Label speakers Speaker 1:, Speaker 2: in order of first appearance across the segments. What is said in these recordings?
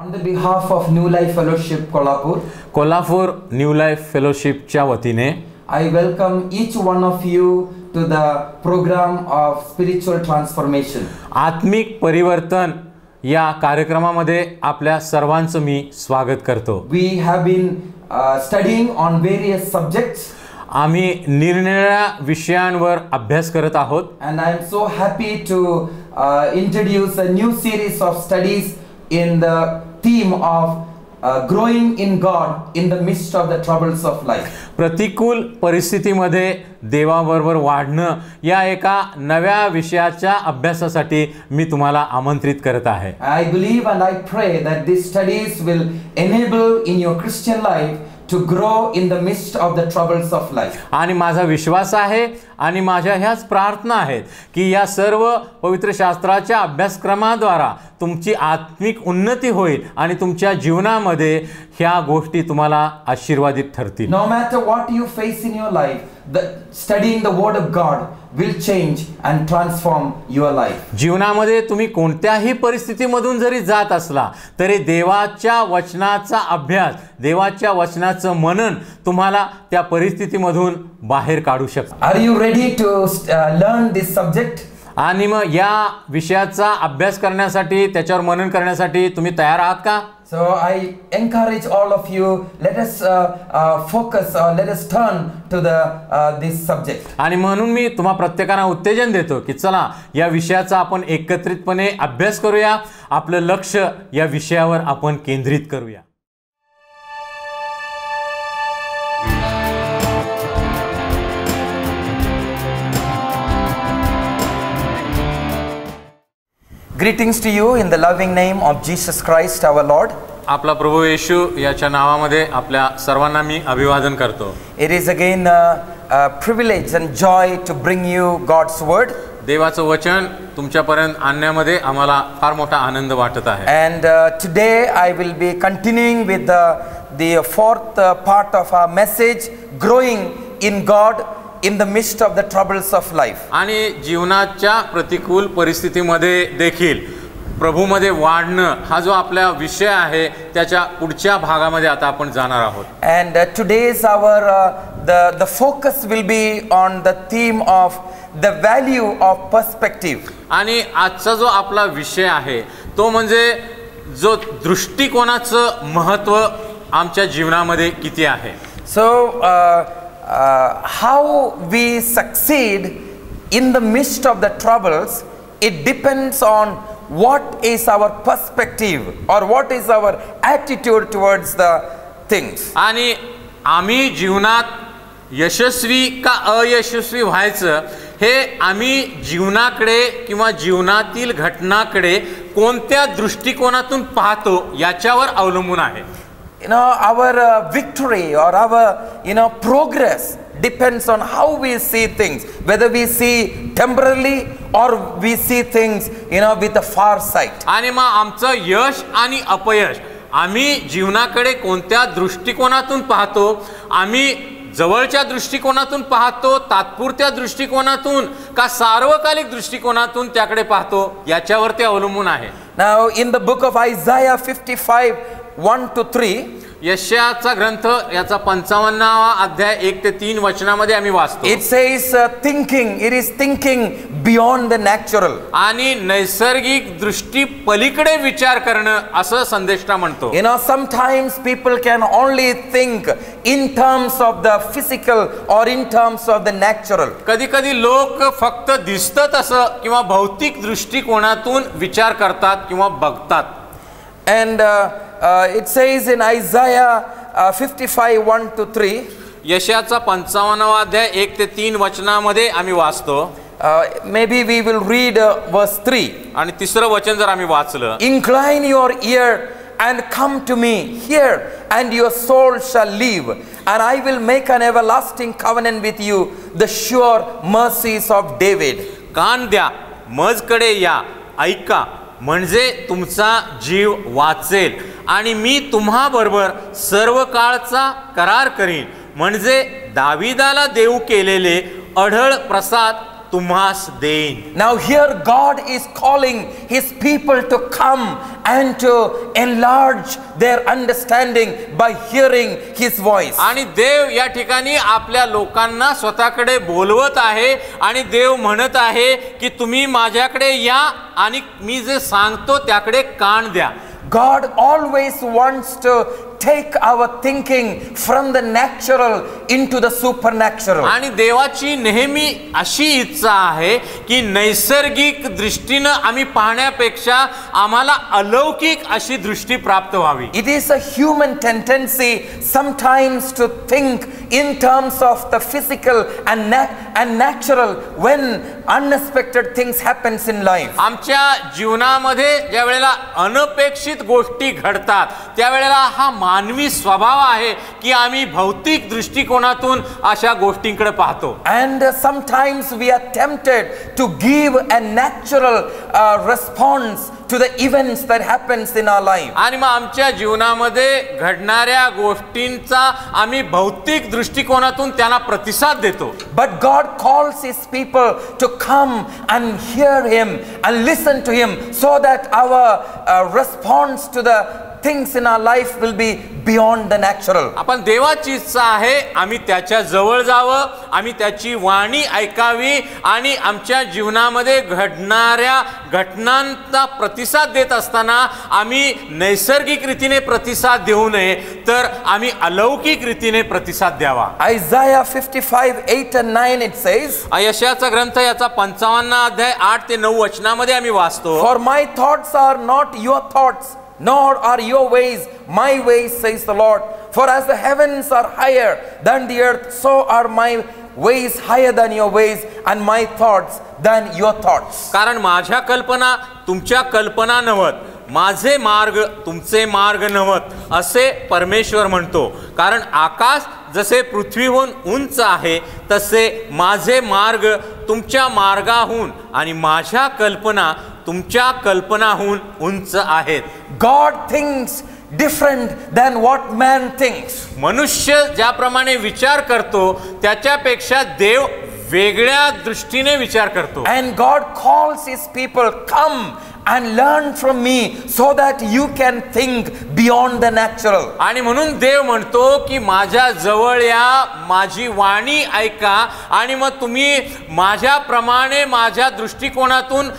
Speaker 1: On the behalf of New Life Fellowship Kolhapur
Speaker 2: Kolhapur New Life फेलोशिपच्या वतीने
Speaker 1: I welcome each one of you to the program of spiritual transformation
Speaker 2: आत्मिक परिवर्तन या कार्यक्रमामध्ये आपल्या सर्वांचं मी स्वागत करतो.
Speaker 1: We have been studying on various subject
Speaker 2: आम्ही निरनिराळ्या विषयांवर अभ्यास करत आहोत.
Speaker 1: And I am so happy to introduce a new series of studies in the theme of uh, growing in God in the midst of the troubles of life.
Speaker 2: प्रतिकूल परिस्थितीमध्ये देवाबरोबर वाढणं या एका नव्या विषयाच्या अभ्यासासाठी मी तुम्हाला आमंत्रित करत आहे
Speaker 1: I believe and I pray that these studies will enable in your Christian life to grow in the midst of the troubles of life.
Speaker 2: आणि माझा विश्वास आहे आणि माझ्या ह्याच प्रार्थना आहेत की या सर्व पवित्र शास्त्राच्या अभ्यासक्रमाद्वारा तुमची आत्मिक उन्नती होईल आणि तुमच्या जीवनामध्ये ह्या गोष्टी तुम्हाला आशीर्वादित ठरतील
Speaker 1: No matter what you face in your life, the studying the Word of God will change and transform your life.
Speaker 2: जीवनामध्ये तुम्ही कोणत्याही परिस्थितीमधून जरी जात असला तरी देवाच्या वचनाचा अभ्यास देवाच्या वचनाचं मनन तुम्हाला त्या परिस्थितीमधून बाहेर काढू शकतं
Speaker 1: you ready to uh, learn this subject?
Speaker 2: आणि मग या विषयाचा अभ्यास करण्यासाठी त्याच्यावर मनन करण्यासाठी तुम्ही तयार आहात का
Speaker 1: So I encourage all of you. Let us uh, uh, focus or let us turn to the uh, this subject.
Speaker 2: आणि म्हणून मी तुम्हा प्रत्येकाला उत्तेजन देतो की चला या विषयाचा आपण एकत्रितपणे अभ्यास करूया आपलं लक्ष या विषयावर आपण केंद्रित करूया
Speaker 1: Greetings to you in the loving name of Jesus Christ our Lord.
Speaker 2: आपला प्रभू येशू याच्या नावामध्ये आपल्या सर्वांना मी अभिवादन करतो
Speaker 1: It is again a, a privilege and joy to bring you God's word.
Speaker 2: देवाचं वचन तुमच्यापर्यंत आणण्यामध्ये आम्हाला फार मोठा आनंद वाटत आहे
Speaker 1: And uh, today I will be continuing with the, the fourth uh, part of our message growing in God in the midst of the troubles of life.
Speaker 2: आणि जीवनाच्या प्रतिकूल परिस्थितीमध्ये देखील प्रभूमध्ये वाढणं हा जो आपला विषय आहे त्याच्या पुढच्या भागामध्ये आता आपण जाणार आहोत
Speaker 1: And today's our uh, the the focus will be on the theme of the value of perspective.
Speaker 2: आणि आजचा जो आपला विषय आहे तो म्हणजे जो दृष्टिकोनाचं महत्त्व आमच्या जीवनामध्ये किती आहे
Speaker 1: So, uh, uh, how we succeed in the midst of the troubles, it depends on what is our perspective or what is our attitude towards the things.
Speaker 2: आणि आम्ही जीवनात यशस्वी का अयशस्वी व्हायचं हे आम्ही जीवनाकडे किंवा जीवनातील घटनाकडे कोणत्या दृष्टिकोनातून पाहतो याच्यावर अवलंबून आहे
Speaker 1: You know, our uh, victory or our, you know, progress depends on how we see things, whether we see temporarily or we see things, you know, with a far sight.
Speaker 2: आणि मग आमचं यश आणि अपयश आम्ही जीवनाकडे कोणत्या दृष्टिकोनातून पाहतो आम्ही जवळच्या दृष्टिकोनातून पाहतो तात्पुरत्या दृष्टिकोनातून का सार्वकालिक दृष्टिकोनातून त्याकडे पाहतो याच्यावर ते अवलंबून आहे
Speaker 1: Now, in the book of Isaiah 55 one two three.
Speaker 2: यशयाचा ग्रंथ याचा पंचावन्न अध्याय एक ते तीन वचनामध्ये आम्ही वाचतो.
Speaker 1: It's is thinking it is thinking beyond the natural
Speaker 2: आणि नैसर्गिक दृष्टी पलीकडे विचार करणं असं संदेश म्हणतो.
Speaker 1: You know sometimes people can only think in terms of the physical or in terms of the natural
Speaker 2: कधी कधी लोक फक्त दिसतात असं किंवा भौतिक दृष्टिकोनातून विचार करतात किंवा बघतात.
Speaker 1: And it says in Isaiah uh, 55 1 to 3,
Speaker 2: यशाचा पंचावन्नावा अध्याय एक ते तीन वचनामध्ये आम्ही वाचतो
Speaker 1: uh, maybe we will read uh, verse 3.
Speaker 2: आणि तिसरं वचन जर आम्ही वाचलं
Speaker 1: Incline your ear and come to me, hear, and your soul shall live. And I will make an everlasting covenant with you, the sure mercies of David.
Speaker 2: कान द्या मजकडे या ऐका म्हणजे तुमचा जीव वाचेल. आणि मी तुम्हाबरोबर सर्व काळचा करार करीन. म्हणजे दाविदाला देऊ केलेले अढळ प्रसाद तुम्हास देईन
Speaker 1: Now, here God is calling His people to come and to enlarge their understanding by hearing His voice.
Speaker 2: आणि देव या ठिकाणी आपल्या लोकांना स्वतःकडे बोलवत आहे आणि देव म्हणत आहे की तुम्ही माझ्याकडे या आणि मी जे सांगतो त्याकडे कान द्या
Speaker 1: God always wants to take our thinking from the natural into the supernatural.
Speaker 2: आणि देवाची नेहमी अशी इच्छा आहे की नैसर्गिक दृष्टीनं आम्ही पाहण्यापेक्षा आम्हाला अलौकिक अशी दृष्टी प्राप्त व्हावी
Speaker 1: It is a human tendency sometimes to think in terms of the physical and, na- and natural when unexpected things happens in life.
Speaker 2: आमच्या जीवनामध्ये ज्या वेळेला अनपेक्षित गोष्टी घडतात त्यावेळेला हा मानवी स्वभाव आहे की आम्ही भौतिक दृष्टिकोनातून अशा गोष्टींकडे पाहतो
Speaker 1: uh, sometimes we are tempted to give a natural uh, response to the events that happens in our life.
Speaker 2: आणि मग आमच्या जीवनामध्ये घडणाऱ्या गोष्टींचा आम्ही भौतिक दृष्टिकोनातून त्यांना प्रतिसाद देतो
Speaker 1: God calls His people to come and hear Him and listen to Him so that our uh, response to the things in our life will be beyond the natural.
Speaker 2: आपण देवाची इच्छा आहे आम्ही त्याच्याजवळ जावं आम्ही त्याची वाणी ऐकावी आणि आमच्या जीवनामध्ये घडणाऱ्या घटनांचा प्रतिसाद देत असताना आम्ही नैसर्गिक रीतीने प्रतिसाद देऊ नये तर आम्ही अलौकिक रीतीने प्रतिसाद द्यावा
Speaker 1: Isaiah 55 8 and 9 it says,
Speaker 2: यशाचा ग्रंथ याचा पंचावन्न अध्याय आठ ते नऊ वचनामध्ये आम्ही वाचतो
Speaker 1: For my thoughts are not your thoughts, nor are your ways my ways, says the Lord. For as the heavens are higher than the earth, so are my ways higher than your ways, and my thoughts than your thoughts.
Speaker 2: कारण माझ्या कल्पना तुमच्या कल्पना नव्हत माझे मार्ग तुमचे मार्ग नव्हत असे परमेश्वर म्हणतो कारण आकाश जसे पृथ्वीहून उंच आहे तसे माझे मार्ग तुमच्या मार्गाहून आणि माझ्या कल्पना तुमच्या कल्पनाहून उंच आहेत
Speaker 1: God thinks different than what man thinks.
Speaker 2: मनुष्य ज्याप्रमाणे विचार करतो त्याच्यापेक्षा देव वेगळ्या दृष्टीने विचार करतो
Speaker 1: And God calls His people, Come and learn from me so that you can think beyond the natural.
Speaker 2: आणि म्हणून देव म्हणतो की माझ्या जवळ या माझी वाणी ऐका आणि मग तुम्ही माझ्याप्रमाणे माझ्या दृष्टिकोनातून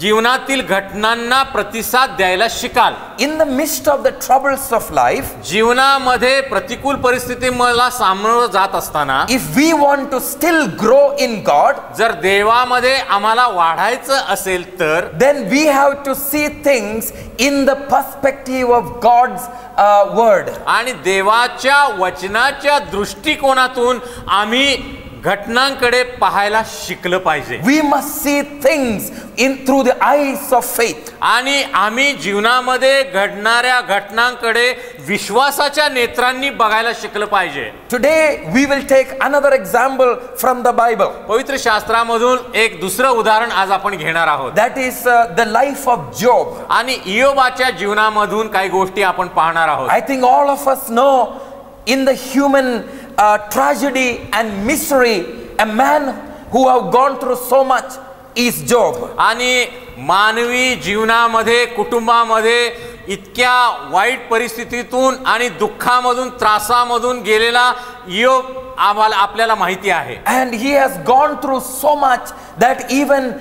Speaker 2: जीवनातील घटनांना प्रतिसाद द्यायला शिकाल.
Speaker 1: In the mist of the troubles of life
Speaker 2: जीवनामध्ये प्रतिकूल परिस्थिती मला सामोर जात असताना
Speaker 1: if we want to still grow in God
Speaker 2: जर देवामध्ये आम्हाला वाढायचं असेल तर
Speaker 1: then we have to see things in the perspective of God word
Speaker 2: आणि देवाच्या वचनाच्या दृष्टिकोनातून आम्ही घटनांकडे पाहायला शिकलं पाहिजे.
Speaker 1: We must see things in through the eyes of
Speaker 2: आणि आम्ही जीवनामध्ये घडणाऱ्या घटनांकडे विश्वासाच्या नेत्रांनी बघायला शिकलं पाहिजे.
Speaker 1: Today we will take another example from the Bible
Speaker 2: पवित्र शास्त्रामधून एक दुसरं उदाहरण आज आपण घेणार आहोत.
Speaker 1: That is the life of Job
Speaker 2: आणि इयोबाच्या जीवनामधून काही गोष्टी आपण पाहणार आहोत.
Speaker 1: I think all of us know in the human uh, tragedy and misery, a man who have gone through so much is Job.
Speaker 2: आणि मानवी जीवनामध्ये कुटुंबामध्ये इतक्या वाईट परिस्थितीतून आणि दुःखामधून त्रासामधून गेलेला इयोब आम्हाला आपल्याला माहिती आहे
Speaker 1: And he has gone through so much that even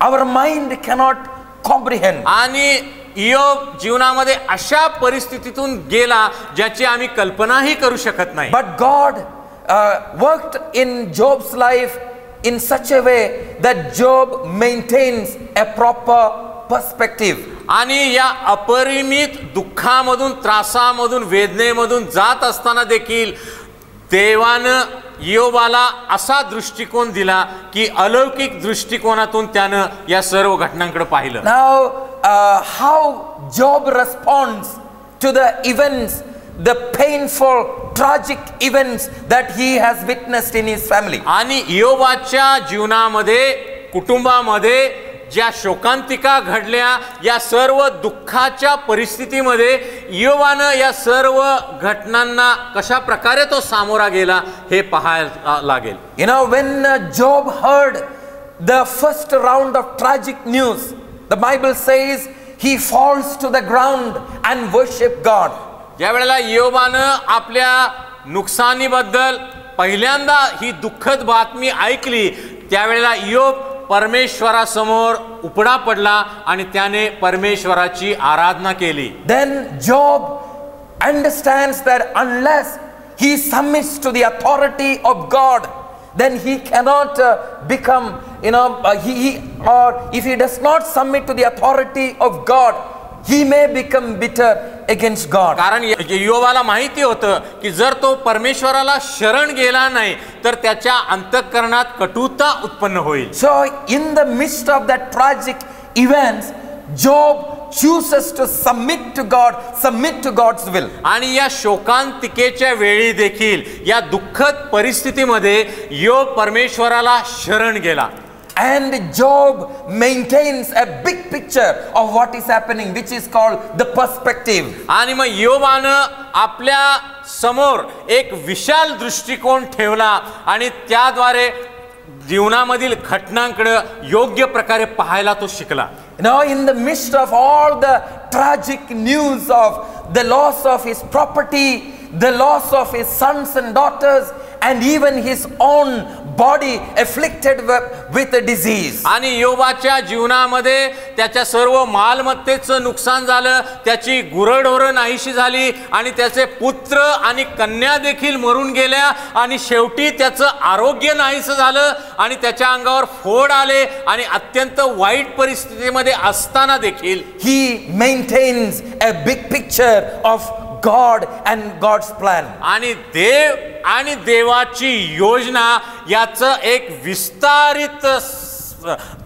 Speaker 1: our mind cannot comprehend.
Speaker 2: आणि इयोब जीवनामध्ये अशा परिस्थितीतून गेला ज्याची आम्ही कल्पनाही करू शकत नाही
Speaker 1: God uh, worked in Job's life in such a way that Job maintains a proper perspective.
Speaker 2: आणि या अपरिमित दुःखामधून त्रासामधून वेदनेमधून जात असताना देखील देवानं योबाला असा दृष्टिकोन दिला की अलौकिक दृष्टिकोनातून त्यानं या सर्व घटनांकडे पाहिलं
Speaker 1: uh, how Job responds to the events, the painful, tragic events that he has witnessed in his family.
Speaker 2: आणि इयोबाच्या जीवनामध्ये कुटुंबामध्ये ज्या शोकांतिका घडल्या या सर्व दुःखाच्या परिस्थितीमध्ये इयोबानं या सर्व घटनांना कशा प्रकारे तो सामोरा गेला हे पाहायला लागेल
Speaker 1: You know, when uh, Job heard the first round of tragic news, the Bible says he falls to the ground and worship God.
Speaker 2: ज्या वेळेला योबानं आपल्या नुकसानीबद्दल पहिल्यांदा ही दुःखद बातमी ऐकली त्यावेळेला योब परमेश्वरासमोर उपडा पडला आणि त्याने परमेश्वराची आराधना केली
Speaker 1: Then Job understands that unless he submits to the authority of God, then he cannot uh, become, you know, uh, he, he or if he does not submit to the authority of God, he may become bitter against God.
Speaker 2: कारण य- योबाला माहिती होतं की जर तो परमेश्वराला शरण गेला नाही तर त्याच्या अंतःकरणात कटुता उत्पन्न होईल
Speaker 1: So, in the midst of that tragic events, Job chooses to submit to God, submit to God's will.
Speaker 2: आणि या शोकांतिकेच्या वेळी देखील या दुःखद परिस्थितीमध्ये योग परमेश्वराला शरण गेला
Speaker 1: And Job maintains a big picture of what is happening, which is called the perspective.
Speaker 2: आणि मग योबानं आपल्यासमोर एक विशाल दृष्टिकोन ठेवला आणि त्याद्वारे जीवनामधील घटनांकडे योग्य प्रकारे पाहायला तो शिकला
Speaker 1: Now, in the midst of all the tragic news of the loss of his property, the loss of his sons and daughters, and even his own body afflicted wi- with a disease.
Speaker 2: आणि योबाच्या जीवनामध्ये त्याच्या सर्व मालमत्तेचं नुकसान झालं त्याची गुरढोरं नाहीशी झाली आणि त्याचे पुत्र आणि कन्या देखील मरून गेल्या आणि शेवटी त्याचं आरोग्य नाहीसं झालं आणि त्याच्या अंगावर फोड आले आणि अत्यंत वाईट परिस्थितीमध्ये असताना देखील
Speaker 1: He maintains a big picture of God and God's plan.
Speaker 2: आणि देव आणि देवाची योजना याचं एक विस्तारित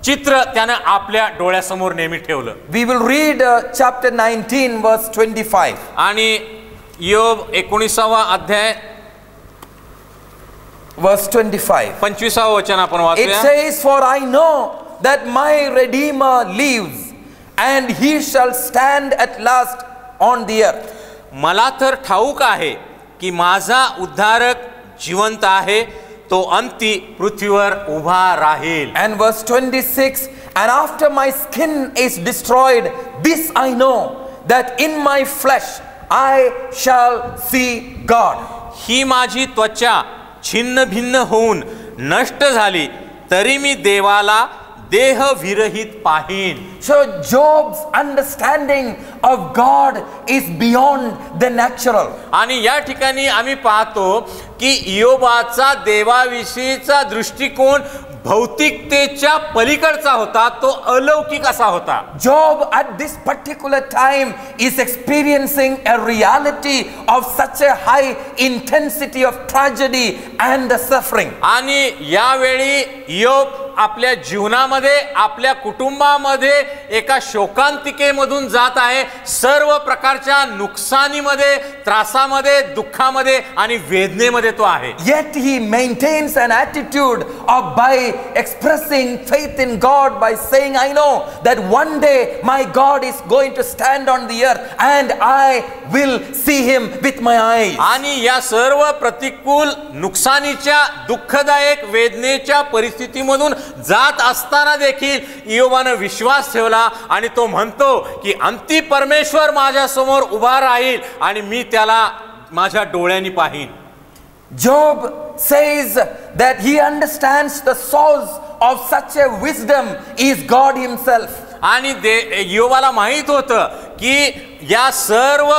Speaker 2: चित्र त्याने आपल्या डोळ्यासमोर नेहमी ठेवलं.
Speaker 1: We will read chapter nineteen verse twenty five
Speaker 2: आणि योग एकोणीसावा अध्याय
Speaker 1: वर्स ट्वेंटी फाईव्ह
Speaker 2: पंचवीसावं वचन आपण
Speaker 1: for I know that my redeem live and he shall stand at last on the earth
Speaker 2: मला तर ठाऊक आहे की माझा उद्धारक जिवंत आहे तो अंती पृथ्वीवर उभा राहील
Speaker 1: And verse 26 And after my skin is destroyed, this I know, that in my flesh I shall see God.
Speaker 2: ही माझी त्वचा छिन्न भिन्न होऊन नष्ट झाली तरी मी देवाला देह विरहित पाहीन
Speaker 1: So Job's understanding of God is beyond the natural.
Speaker 2: आणि या ठिकाणी आम्ही पाहतो की योबाचा देवाविषयीचा दृष्टिकोन भौतिकतेच्या पलीकडचा होता तो अलौकिक असा होता
Speaker 1: Job at this particular time is experiencing a reality of such a high intensity of tragedy and the suffering
Speaker 2: आणि यावेळी योग आपल्या जीवनामध्ये आपल्या कुटुंबामध्ये एका शोकांतिकेमधून जात आहे. सर्व प्रकारच्या नुकसानीमध्ये त्रासामध्ये दुःखामध्ये आणि वेदनेमध्ये तो आहे.
Speaker 1: Yet he maintains an attitude of by expressing faith in God by saying I know that one day my God is going to stand on the earth and I will see him with my eye
Speaker 2: आणि या सर्व प्रतिकूल नुकसानीच्या दुःखदायक वेदनेच्या परिस्थितीमधून जात असताना देखील योगानं विश्वास ठेवला आणि तो म्हणतो की अंती परमेश्वर माझ्यासमोर उभा राहील आणि मी त्याला माझ्या डोळ्यांनी पाहीन
Speaker 1: Job says that he understands the source of such a wisdom is God himself.
Speaker 2: आणि दे योबाला माहीत होतं की या सर्व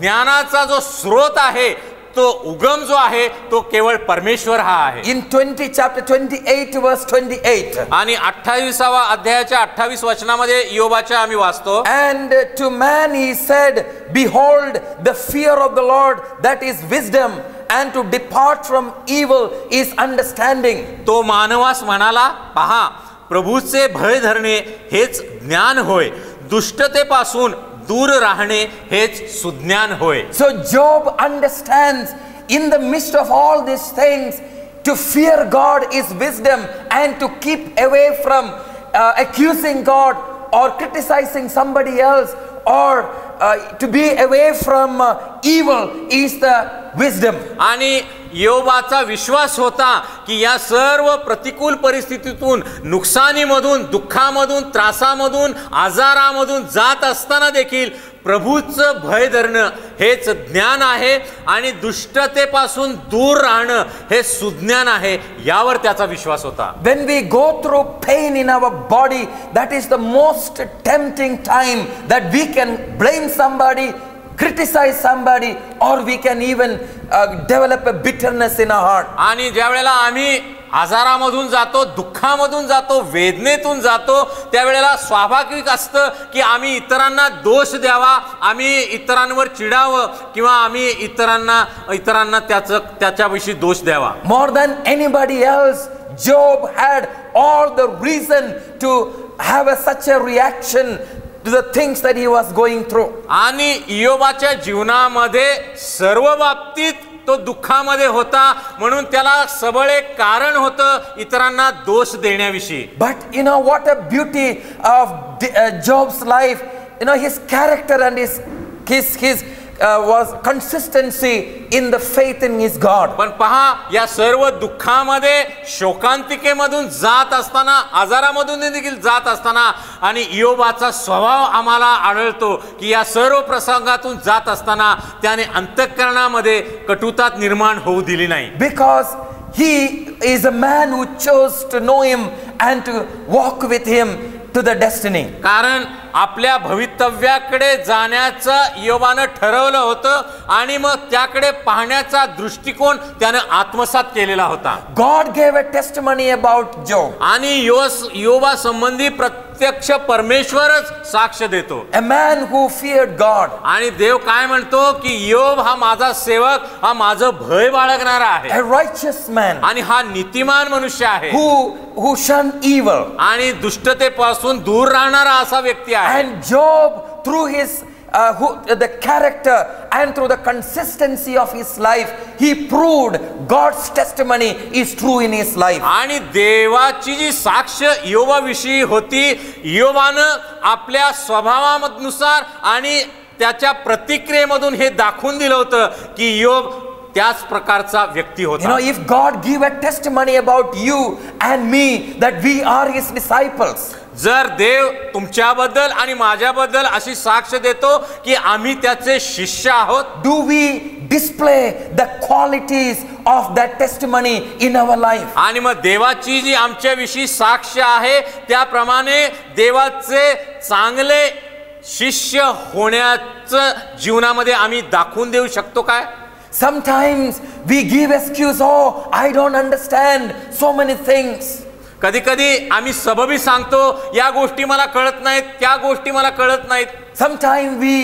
Speaker 2: ज्ञानाचा जो स्रोत आहे तो उगम जो आहे तो केवळ परमेश्वर हा आहे.
Speaker 1: In twenty chapter twenty eight verse twenty eight
Speaker 2: आणि अठ्ठावीसावा अध्यायाच्या अठ्ठावीस वचनामध्ये योबाच्या आम्ही वाचतो.
Speaker 1: And to man he said behold the fear of the Lord that is wisdom and to depart from evil is understanding
Speaker 2: तो मानवास म्हणाला पहा प्रभूचे भय धरणे हेच ज्ञान होय. दुष्टतेपासून दूर राहणे हेच सुज्ञान होय
Speaker 1: So Job understands in the midst of all these things, to fear God is wisdom, and to keep away from uh, accusing God or criticizing somebody else or uh, to be away from uh, evil is the wisdom.
Speaker 2: आणि योबाचा विश्वास होता की या सर्व प्रतिकूल परिस्थितीतून नुकसानीमधून दुःखामधून त्रासामधून आजारामधून जात असताना देखील प्रभूचं भय धरणं हेच ज्ञान आहे आणि दुष्टतेपासून दूर राहणं हे सुज्ञान आहे यावर त्याचा विश्वास होता.
Speaker 1: When we go through pain in our body that is the most tempting time that we can blame somebody, criticize somebody, or we can even develop a bitterness in our heart.
Speaker 2: आणि ज्या वेळेला आम्ही आजारामधून जातो दुःखामधून जातो वेदनेतून जातो त्यावेळेला स्वाभाविक असतं की आम्ही इतरांना दोष द्यावा आम्ही इतरांवर चिडावं किंवा आम्ही इतरांना इतरांना त्याचं त्याच्याविषयी दोष द्यावा
Speaker 1: More than anybody else, Job had all the reason to have a, such a reaction to the things that he was going through.
Speaker 2: आणि इयोबाच्या जीवनामध्ये सर्व बाबतीत तो दुःखामध्ये होता म्हणून त्याला सबळ एक कारण होतं इतरांना दोष देण्याविषयी
Speaker 1: But you know what a beauty of D- uh, Job's life, you know, his character and his, his, his uh, was consistency in the faith in his God.
Speaker 2: पण पहा या सर्व दुःखामध्ये शोकांतिकेमधून जात असताना आजारामधून देखील जात असताना आणि इयोबाचा स्वभाव आम्हाला आढळतो की या सर्व प्रसंगातून जात असताना त्याने अंतःकरणामध्ये कटुता निर्माण होऊ दिली नाही
Speaker 1: Because he is a man who chose to know him and to walk with him to the destiny.
Speaker 2: कारण आपल्या भवितव्याकडे जाण्याचं योबानं ठरवलं होतं आणि मग त्याकडे पाहण्याचा दृष्टिकोन त्यानं आत्मसात केलेला होता.
Speaker 1: God gave a testimony about Job,
Speaker 2: आणि योस योबा संबंधी प्रत्यक्ष परमेश्वरच साक्ष देतो.
Speaker 1: A man who feared God,
Speaker 2: आणि देव काय म्हणतो की योब हा माझा सेवक हा माझं भय बाळगणारा आहे.
Speaker 1: A righteous man.
Speaker 2: आणि हा नीतिमान मनुष्य आहे.
Speaker 1: Who, who shunned evil.
Speaker 2: आणि दुष्टतेपासून दूर राहणारा असा व्यक्ती आहे
Speaker 1: And Job, through his uh, who, the character and through the consistency of his life, he proved God's testimony is true in his life.
Speaker 2: आणि देवाची जी साक्ष योबाविषयी होती योबानं आपल्या स्वभावानुसार आणि त्याच्या प्रतिक्रियेमधून हे दाखवून दिलं होतं की योब त्याच प्रकारचा व्यक्ती
Speaker 1: You
Speaker 2: होता
Speaker 1: know, if God give a testimony about you and me that we are his disciples,
Speaker 2: जर देव तुमच्याबद्दल आणि माझ्याबद्दल अशी साक्ष देतो की आम्ही त्याचे शिष्य आहोत
Speaker 1: do we display the qualities of that testimony in our life?
Speaker 2: आणि मग देवाची जी आमच्याविषयी साक्ष आहे त्याप्रमाणे देवाचे चांगले शिष्य होण्याचं जीवनामध्ये आम्ही दाखवून देऊ शकतो काय
Speaker 1: Sometimes we give excuse, oh, I don't understand so many things.
Speaker 2: कधी कधी आम्ही सबबी सांगतो या गोष्टी मला कळत नाहीत त्या गोष्टी मला कळत नाहीत
Speaker 1: we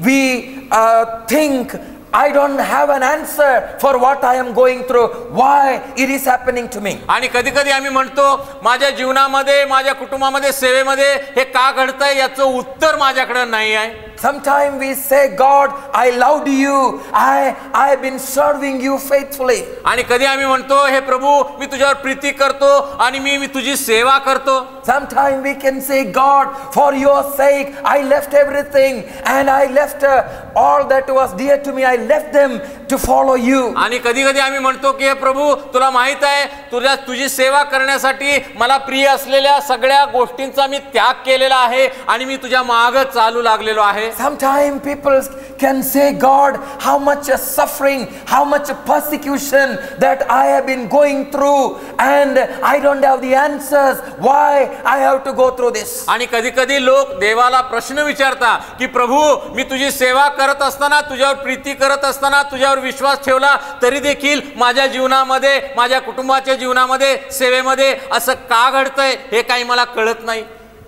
Speaker 1: we uh, think I don't have an answer for what I am going through. Why it is happening to me?
Speaker 2: आणि कधी कधी आम्ही म्हणतो माझ्या जीवनामध्ये माझ्या कुटुंबामध्ये सेवेमध्ये हे का घडतंय याचं उत्तर माझ्याकडे नाही आहे
Speaker 1: Sometimes we say, God, I loved you. I I have been serving you faithfully.
Speaker 2: आणि कधी आम्ही म्हणतो हे प्रभू मी तुझ्यावर प्रीती करतो आणि मी मी तुझी सेवा करतो
Speaker 1: Sometimes we can say, God, for your sake, I left everything and I left uh, all that was dear to me. I left them to follow you.
Speaker 2: आणि कधी कधी आम्ही म्हणतो की हे प्रभू तुला माहीत आहे तुझ्या तुझी सेवा करण्यासाठी मला प्रिय असलेल्या सगळ्या गोष्टींचा मी त्याग केलेला आहे आणि मी तुझ्या माग चालू लागलेलो आहे
Speaker 1: Sometimes people can say, God, how much a suffering, how much a persecution that I have been going through, and I don't have the answers. Why I have to go through this?
Speaker 2: आणि कधी कधी लोक देवाला प्रश्न विचारता की प्रभू मी तुझी सेवा करत असताना तुझ्यावर प्रीती करत असताना तुझ्यावर विश्वास ठेवला तरी देखील माझ्या जीवनामध्ये माझ्या कुटुंबाच्या जीवनामध्ये सेवेमध्ये असं का घडतंय हे काही मला कळत नाही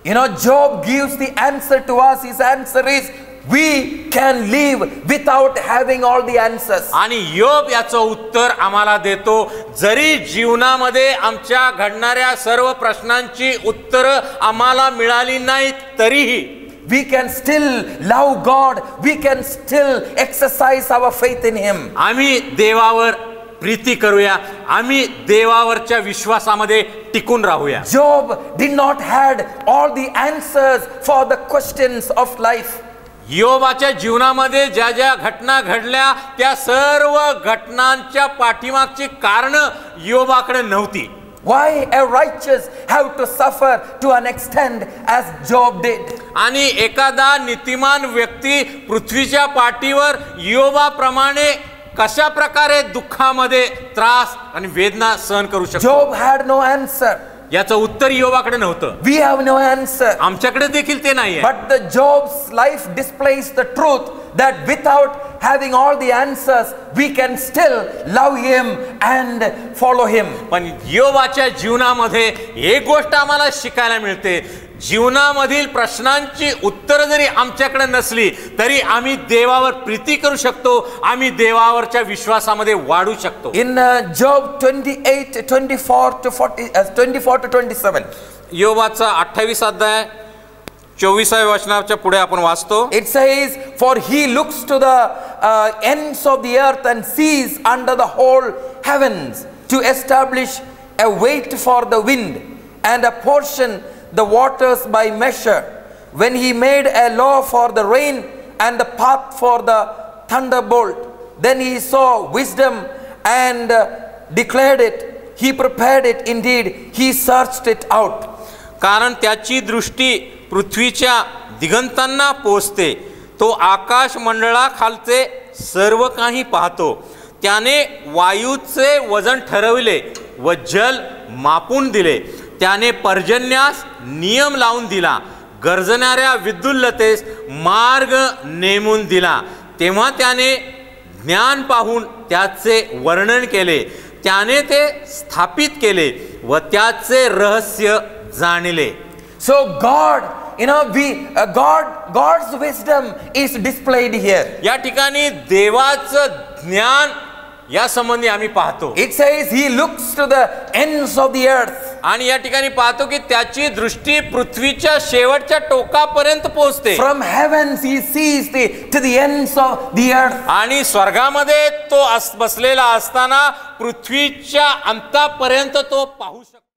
Speaker 1: You know, Job gives the answer to us. His answer is, we can live without having all the answers.
Speaker 2: आणि योग याचं उत्तर आम्हाला देतो जरी जीवनामध्ये आमच्या घडणाऱ्या सर्व प्रश्नांची उत्तरं आम्हाला मिळाली नाहीत तरीही
Speaker 1: We can still love God. We can still exercise our faith in Him.
Speaker 2: आम्ही देवावर प्रीती करूया आम्ही देवावरच्या विश्वासामध्ये टिकून राहूया
Speaker 1: Job did not had all the answers for the questions of life.
Speaker 2: योबाच्या जीवनामध्ये ज्या ज्या घटना घडल्या त्या सर्व घटनांच्या पाठीमागची कारण योबाकडे नव्हती
Speaker 1: Why a righteous have to suffer to an extent as Job did?
Speaker 2: आणि एखादा नीतिमान व्यक्ती पृथ्वीच्या पाठीवर योबाप्रमाणे कशा प्रकारे दुःखामध्ये त्रास आणि वेदना सहन करू शकतो?
Speaker 1: जॉब हॅड नो आन्सर
Speaker 2: याचं उत्तर योगाकडे नव्हतं.
Speaker 1: वी हॅव नो आन्सर
Speaker 2: आमच्याकडे देखील ते नाही
Speaker 1: but the Job life display is the truth that without having all the answers we can still love him and follow him
Speaker 2: पण योवाच्या जीवनामध्ये एक गोष्ट आम्हाला शिकायला मिळते. जीवनामधील प्रश्नांची उत्तरं जरी आमच्याकडे नसली तरी आम्ही देवावर प्रीती करू शकतो आम्ही देवावरच्या विश्वासामध्ये वाढू शकतो.
Speaker 1: In Job twenty eight twenty four to forty twenty four to twenty
Speaker 2: seven योगाचा अठ्ठावीस अध्याय चोवीसाव्या वचनाच्या पुढे आपण वाचतो.
Speaker 1: It's is for he looks to the ends of the earth and sees under the whole heavens to establish a weight for the wind and a portion the waters by measure. When he made a law for the rain and the path for the thunderbolt, then he saw wisdom and declared it. He prepared it indeed. He searched it out.
Speaker 2: कारण त्याची दृष्टी पृथ्वीच्या दिगंतांना पोचते तो आकाश मंडळाखालचे सर्व काही पाहतो त्याने वायूचे वजन ठरविले व जल मापून दिले त्याने पर्जन्यास नियम लावून दिला. गरजणाऱ्या विद्युल्लतेस मार्ग नेमून दिला. तेव्हा त्याने ज्ञान पाहून त्याचे वर्णन केले. त्याने ते स्थापित केले व त्याचे रहस्य जाणले.
Speaker 1: God, you know, we uh, God God's wisdom is displayed here.
Speaker 2: या ठिकाणी देवाचं ज्ञान या संबंधी आम्ही पाहतो.
Speaker 1: Says he looks to the ends of the earth.
Speaker 2: आणि या ठिकाणी पाहतो की त्याची दृष्टी पृथ्वीच्या शेवटच्या टोकापर्यंत पोहोचते
Speaker 1: he sees the to the ends of the earth.
Speaker 2: आणि स्वर्गामध्ये तो बसलेला असताना पृथ्वीच्या अंतापर्यंत तो पाहू शकतो